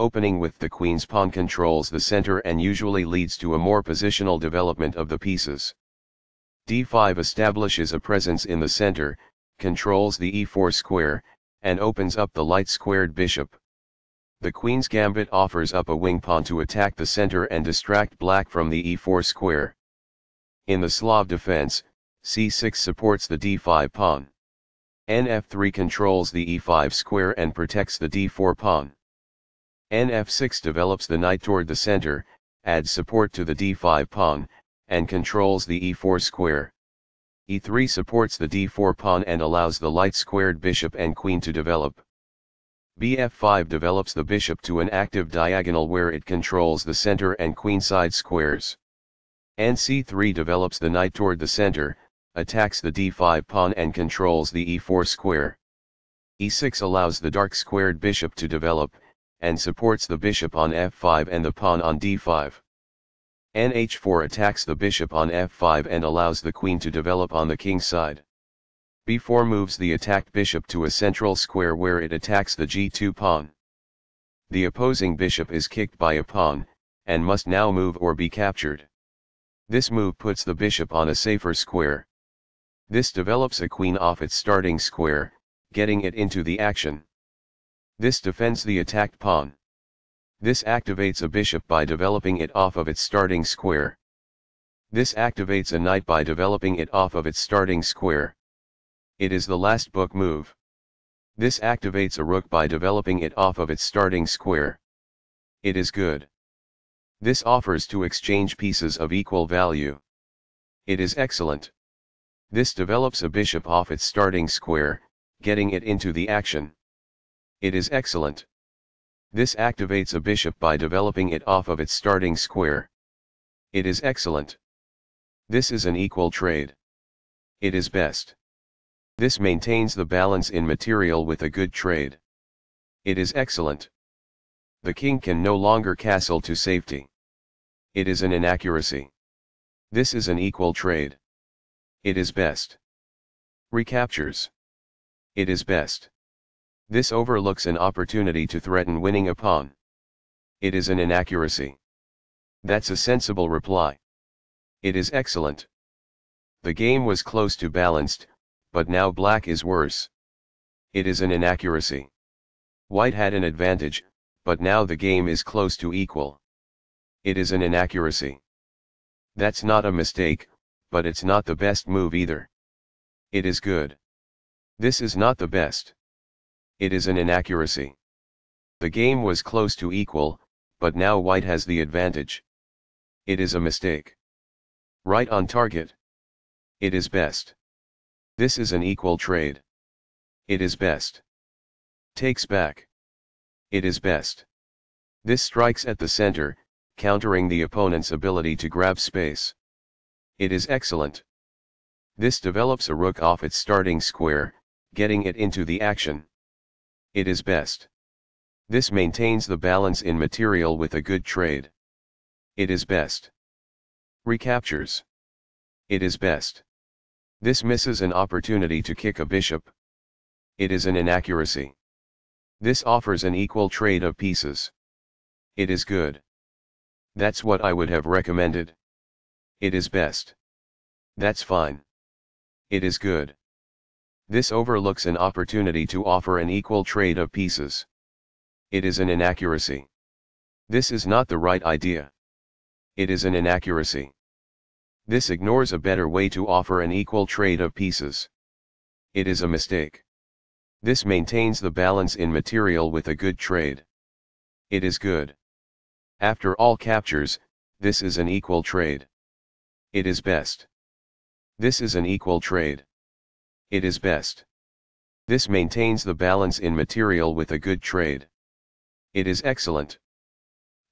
opening with the queen's pawn controls the center and usually leads to a more positional development of the pieces. d5 establishes a presence in the center, controls the e4 square, and opens up the light squared bishop. The queen's gambit offers up a wing pawn to attack the center and distract black from the e4 square. In the Slav defense, c6 supports the d5 pawn. nf3 controls the e5 square and protects the d4 pawn. Nf6 develops the knight toward the center, adds support to the d5 pawn, and controls the e4 square. e3 supports the d4 pawn and allows the light squared bishop and queen to develop. bf5 develops the bishop to an active diagonal where it controls the center and queenside squares. nc3 develops the knight toward the center, attacks the d5 pawn and controls the e4 square. e6 allows the dark squared bishop to develop, and supports the bishop on f5 and the pawn on d5. nh4 attacks the bishop on f5 and allows the queen to develop on the king side. be4 moves the attacked bishop to a central square where it attacks the g2 pawn. The opposing bishop is kicked by a pawn, and must now move or be captured. This move puts the bishop on a safer square. This develops a queen off its starting square, getting it into the action. This defends the attacked pawn. This activates a bishop by developing it off of its starting square. This activates a knight by developing it off of its starting square. It is the last book move. This activates a rook by developing it off of its starting square. It is good. This offers to exchange pieces of equal value. It is excellent. This develops a bishop off its starting square, getting it into the action. It is excellent. This activates a bishop by developing it off of its starting square. It is excellent. This is an equal trade. It is best. This maintains the balance in material with a good trade. It is excellent. The king can no longer castle to safety. It is an inaccuracy. This is an equal trade. It is best. Recaptures. It is best. This overlooks an opportunity to threaten winning a pawn. It is an inaccuracy. That's a sensible reply. It is excellent. The game was close to balanced, but now black is worse. It is an inaccuracy. White had an advantage, but now the game is close to equal. It is an inaccuracy. That's not a mistake, but it's not the best move either. It is good. This is not the best it is an inaccuracy. The game was close to equal, but now white has the advantage. It is a mistake. Right on target. It is best. This is an equal trade. It is best. Takes back. It is best. This strikes at the center, countering the opponent's ability to grab space. It is excellent. This develops a rook off its starting square, getting it into the action it is best. This maintains the balance in material with a good trade. It is best. Recaptures. It is best. This misses an opportunity to kick a bishop. It is an inaccuracy. This offers an equal trade of pieces. It is good. That's what I would have recommended. It is best. That's fine. It is good. This overlooks an opportunity to offer an equal trade of pieces. It is an inaccuracy. This is not the right idea. It is an inaccuracy. This ignores a better way to offer an equal trade of pieces. It is a mistake. This maintains the balance in material with a good trade. It is good. After all captures, this is an equal trade. It is best. This is an equal trade it is best. This maintains the balance in material with a good trade. It is excellent.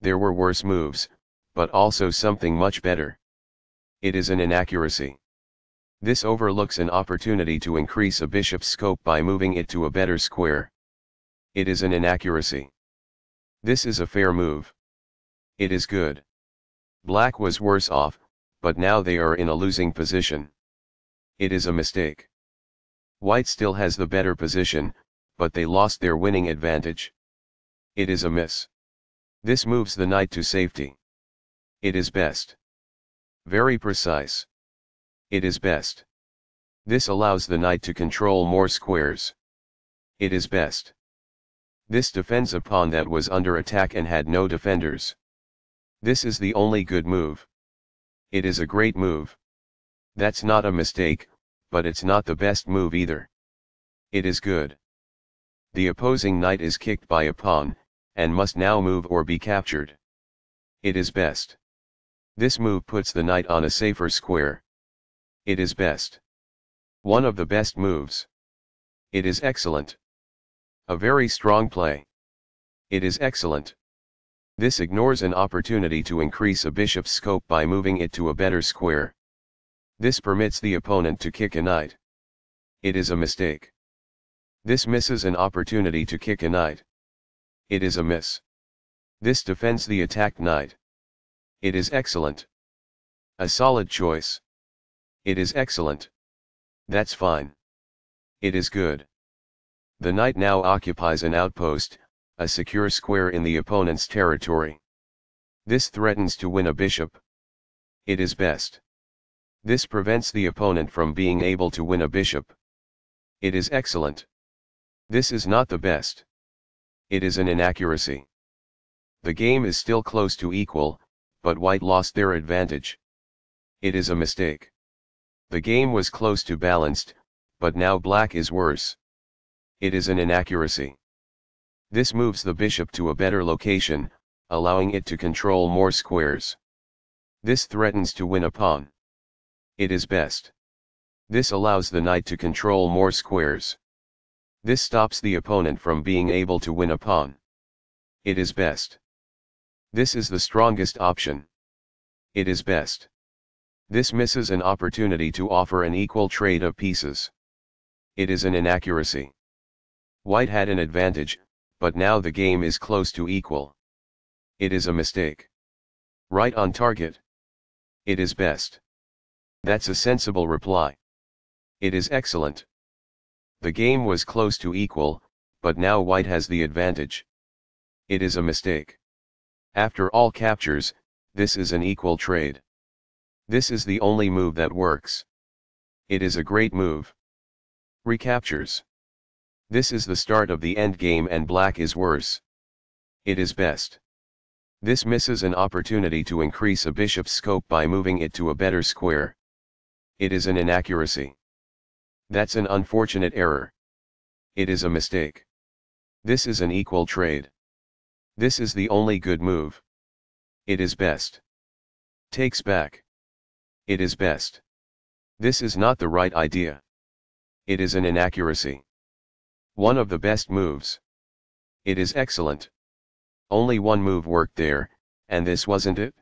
There were worse moves, but also something much better. It is an inaccuracy. This overlooks an opportunity to increase a bishop's scope by moving it to a better square. It is an inaccuracy. This is a fair move. It is good. Black was worse off, but now they are in a losing position. It is a mistake. White still has the better position, but they lost their winning advantage. It is a miss. This moves the knight to safety. It is best. Very precise. It is best. This allows the knight to control more squares. It is best. This defends a pawn that was under attack and had no defenders. This is the only good move. It is a great move. That's not a mistake, but it's not the best move either. It is good. The opposing knight is kicked by a pawn, and must now move or be captured. It is best. This move puts the knight on a safer square. It is best. One of the best moves. It is excellent. A very strong play. It is excellent. This ignores an opportunity to increase a bishop's scope by moving it to a better square. This permits the opponent to kick a knight. It is a mistake. This misses an opportunity to kick a knight. It is a miss. This defends the attacked knight. It is excellent. A solid choice. It is excellent. That's fine. It is good. The knight now occupies an outpost, a secure square in the opponent's territory. This threatens to win a bishop. It is best. This prevents the opponent from being able to win a bishop. It is excellent. This is not the best. It is an inaccuracy. The game is still close to equal, but white lost their advantage. It is a mistake. The game was close to balanced, but now black is worse. It is an inaccuracy. This moves the bishop to a better location, allowing it to control more squares. This threatens to win a pawn. It is best. This allows the knight to control more squares. This stops the opponent from being able to win a pawn. It is best. This is the strongest option. It is best. This misses an opportunity to offer an equal trade of pieces. It is an inaccuracy. White had an advantage, but now the game is close to equal. It is a mistake. Right on target. It is best. That's a sensible reply. It is excellent. The game was close to equal, but now white has the advantage. It is a mistake. After all captures, this is an equal trade. This is the only move that works. It is a great move. Recaptures. This is the start of the endgame and black is worse. It is best. This misses an opportunity to increase a bishop's scope by moving it to a better square. It is an inaccuracy. That's an unfortunate error. It is a mistake. This is an equal trade. This is the only good move. It is best. Takes back. It is best. This is not the right idea. It is an inaccuracy. One of the best moves. It is excellent. Only one move worked there, and this wasn't it?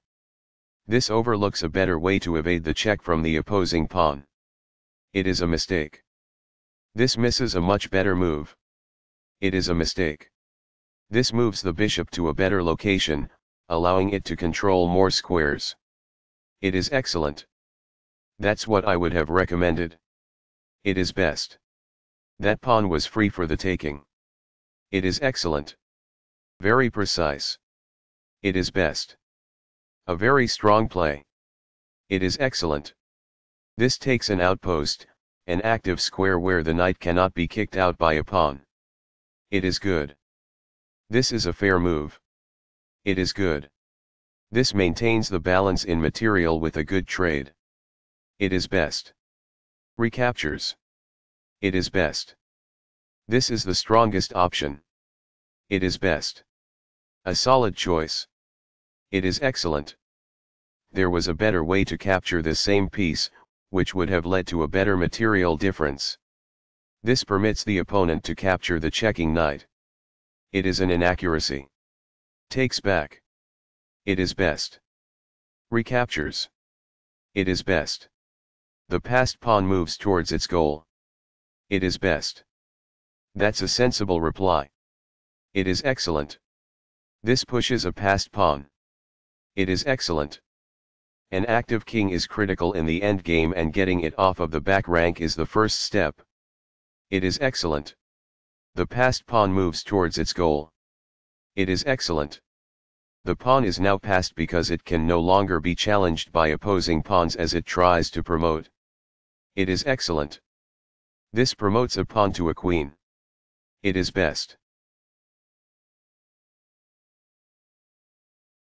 This overlooks a better way to evade the check from the opposing pawn. It is a mistake. This misses a much better move. It is a mistake. This moves the bishop to a better location, allowing it to control more squares. It is excellent. That's what I would have recommended. It is best. That pawn was free for the taking. It is excellent. Very precise. It is best. A very strong play. It is excellent. This takes an outpost, an active square where the knight cannot be kicked out by a pawn. It is good. This is a fair move. It is good. This maintains the balance in material with a good trade. It is best. Recaptures. It is best. This is the strongest option. It is best. A solid choice. It is excellent. There was a better way to capture this same piece, which would have led to a better material difference. This permits the opponent to capture the checking knight. It is an inaccuracy. Takes back. It is best. Recaptures. It is best. The passed pawn moves towards its goal. It is best. That's a sensible reply. It is excellent. This pushes a passed pawn. It is excellent. An active king is critical in the endgame and getting it off of the back rank is the first step. It is excellent. The passed pawn moves towards its goal. It is excellent. The pawn is now passed because it can no longer be challenged by opposing pawns as it tries to promote. It is excellent. This promotes a pawn to a queen. It is best.